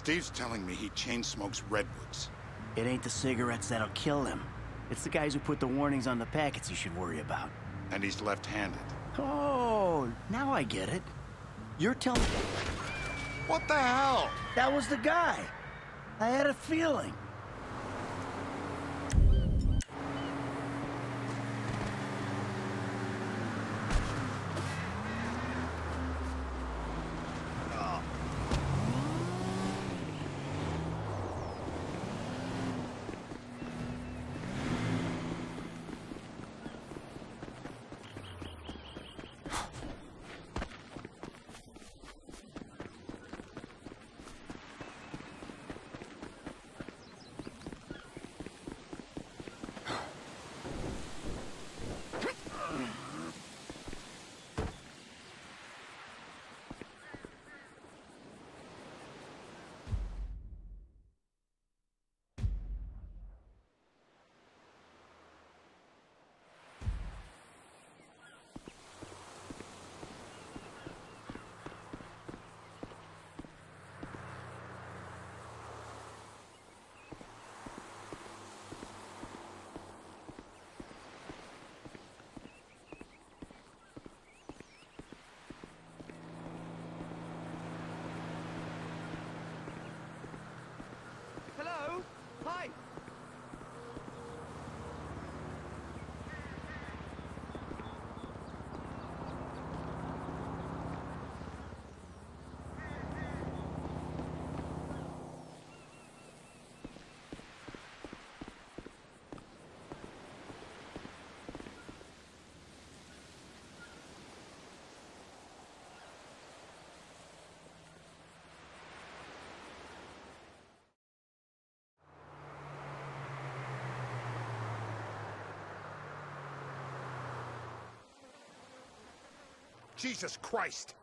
Steve's telling me he chain smokes redwoods. It ain't the cigarettes that'll kill him. It's the guys who put the warnings on the packets you should worry about. And he's left-handed. Oh, now I get it. You're telling... What the hell? That was the guy. I had a feeling. Jesus Christ!